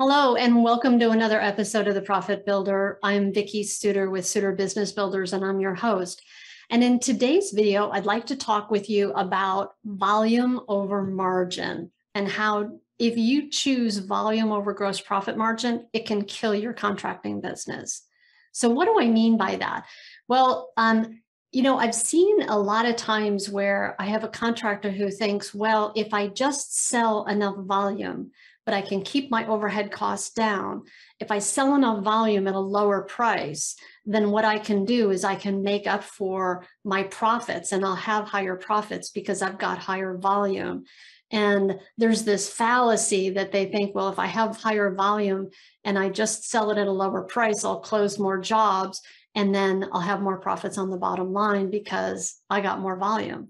Hello, and welcome to another episode of The Profit Builder. I'm Vicki Suiter with Suiter Business Builders, and I'm your host. And in today's video, I'd like to talk with you about volume over margin and how if you choose volume over gross profit margin, it can kill your contracting business. So what do I mean by that? Well, um, you know, I've seen a lot of times where I have a contractor who thinks, well, if I just sell enough volume, but I can keep my overhead costs down. If I sell enough volume at a lower price, then what I can do is I can make up for my profits and I'll have higher profits because I've got higher volume. And there's this fallacy that they think, well, if I have higher volume and I just sell it at a lower price, I'll close more jobs and then I'll have more profits on the bottom line because I got more volume.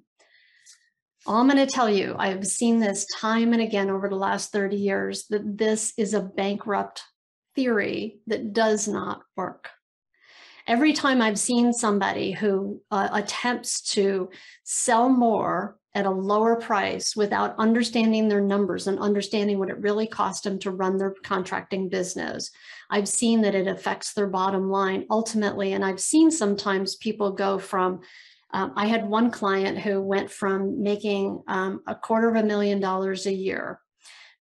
All I'm going to tell you, I've seen this time and again over the last 30 years that this is a bankrupt theory that does not work. Every time I've seen somebody who uh, attempts to sell more at a lower price without understanding their numbers and understanding what it really cost them to run their contracting business. I've seen that it affects their bottom line ultimately. And I've seen sometimes people go from um, I had one client who went from making um, a quarter of a million dollars a year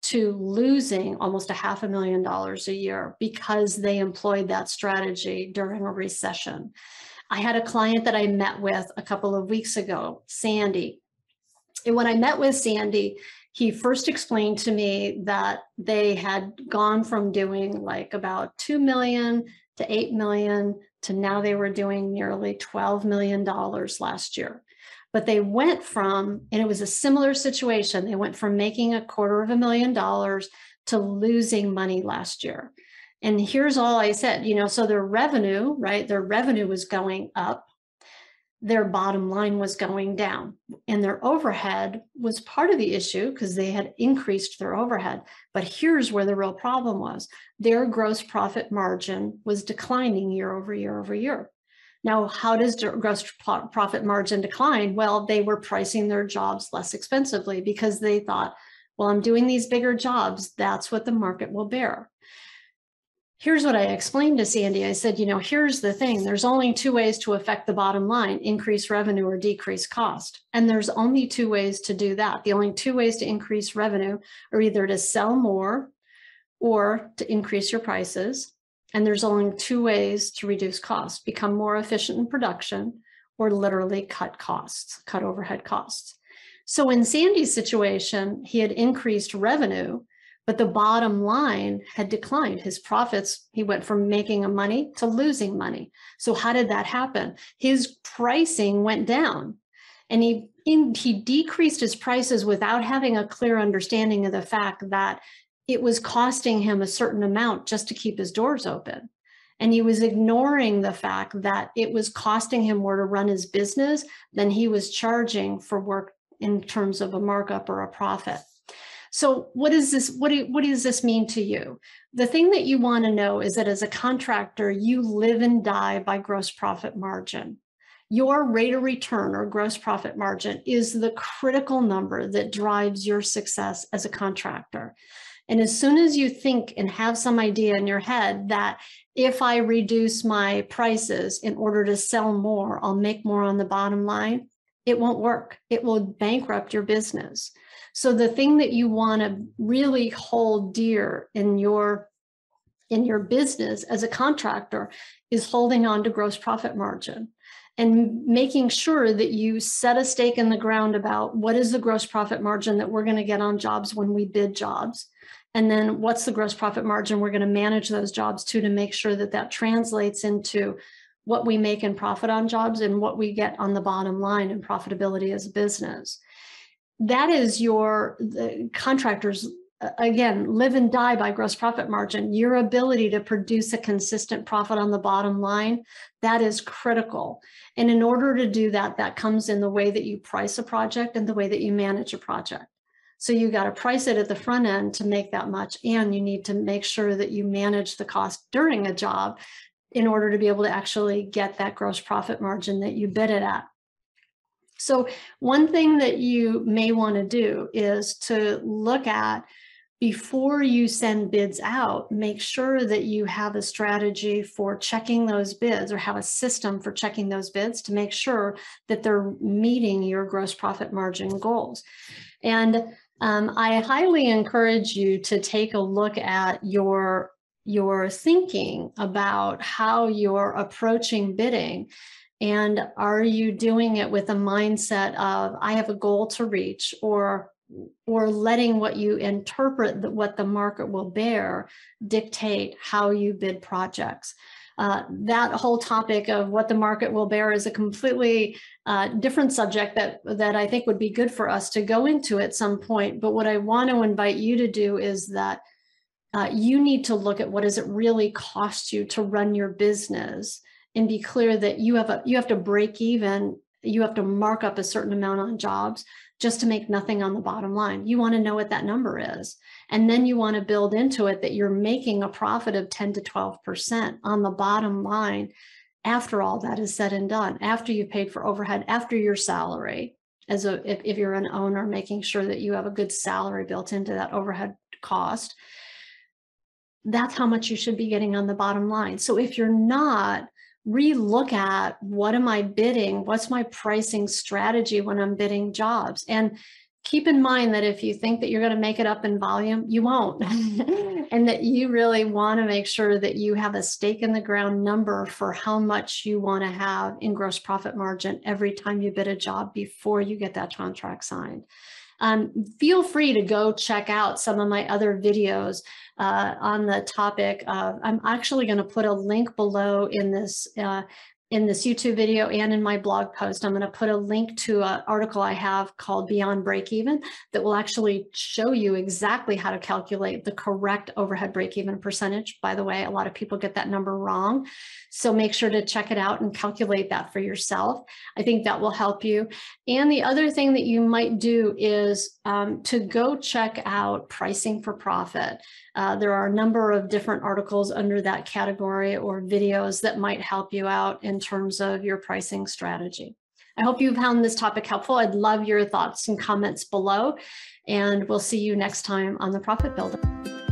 to losing almost a half a million dollars a year because they employed that strategy during a recession. I had a client that I met with a couple of weeks ago, Sandy. And when I met with Sandy, he first explained to me that they had gone from doing like about 2 million to 8 million to now they were doing nearly $12 million last year. But they went from, and it was a similar situation, they went from making a quarter of a million dollars to losing money last year. And here's all I said, you know, so their revenue, right? Their revenue was going up their bottom line was going down and their overhead was part of the issue because they had increased their overhead. But here's where the real problem was. Their gross profit margin was declining year over year over year. Now, how does gross profit margin decline? Well, they were pricing their jobs less expensively because they thought, well, I'm doing these bigger jobs. That's what the market will bear here's what I explained to Sandy. I said, you know, here's the thing. There's only two ways to affect the bottom line, increase revenue or decrease cost. And there's only two ways to do that. The only two ways to increase revenue are either to sell more or to increase your prices. And there's only two ways to reduce costs, become more efficient in production or literally cut costs, cut overhead costs. So in Sandy's situation, he had increased revenue, but the bottom line had declined. His profits, he went from making a money to losing money. So how did that happen? His pricing went down and he in, he decreased his prices without having a clear understanding of the fact that it was costing him a certain amount just to keep his doors open. And he was ignoring the fact that it was costing him more to run his business than he was charging for work in terms of a markup or a profit. So what is this, what, do, what does this mean to you? The thing that you wanna know is that as a contractor, you live and die by gross profit margin. Your rate of return or gross profit margin is the critical number that drives your success as a contractor. And as soon as you think and have some idea in your head that if I reduce my prices in order to sell more, I'll make more on the bottom line, it won't work. It will bankrupt your business. So the thing that you want to really hold dear in your in your business as a contractor is holding on to gross profit margin and making sure that you set a stake in the ground about what is the gross profit margin that we're going to get on jobs when we bid jobs. And then what's the gross profit margin we're going to manage those jobs to to make sure that that translates into what we make in profit on jobs and what we get on the bottom line in profitability as a business that is your contractors uh, again live and die by gross profit margin. Your ability to produce a consistent profit on the bottom line that is critical. And in order to do that that comes in the way that you price a project and the way that you manage a project. So you got to price it at the front end to make that much and you need to make sure that you manage the cost during a job in order to be able to actually get that gross profit margin that you bid it at so one thing that you may want to do is to look at before you send bids out, make sure that you have a strategy for checking those bids or have a system for checking those bids to make sure that they're meeting your gross profit margin goals. And um, I highly encourage you to take a look at your your thinking about how you're approaching bidding and are you doing it with a mindset of i have a goal to reach or or letting what you interpret that what the market will bear dictate how you bid projects. Uh, that whole topic of what the market will bear is a completely uh, different subject that that I think would be good for us to go into at some point. But what I want to invite you to do is that uh, you need to look at what does it really cost you to run your business and be clear that you have a you have to break even you have to mark up a certain amount on jobs just to make nothing on the bottom line. You want to know what that number is. And then you want to build into it that you're making a profit of 10 to 12% on the bottom line after all that is said and done, after you paid for overhead, after your salary. As a if, if you're an owner, making sure that you have a good salary built into that overhead cost. That's how much you should be getting on the bottom line. So if you're not, relook at what am I bidding? What's my pricing strategy when I'm bidding jobs? And keep in mind that if you think that you're going to make it up in volume, you won't. and that you really want to make sure that you have a stake in the ground number for how much you want to have in gross profit margin every time you bid a job before you get that contract signed. Um, feel free to go check out some of my other videos uh, on the topic. Of, I'm actually going to put a link below in this uh, in this YouTube video and in my blog post, I'm going to put a link to an article I have called Beyond Break Even that will actually show you exactly how to calculate the correct overhead break even percentage. By the way, a lot of people get that number wrong. So make sure to check it out and calculate that for yourself. I think that will help you. And the other thing that you might do is um, to go check out pricing for profit. Uh, there are a number of different articles under that category or videos that might help you out in terms of your pricing strategy. I hope you found this topic helpful. I'd love your thoughts and comments below, and we'll see you next time on the Profit Builder.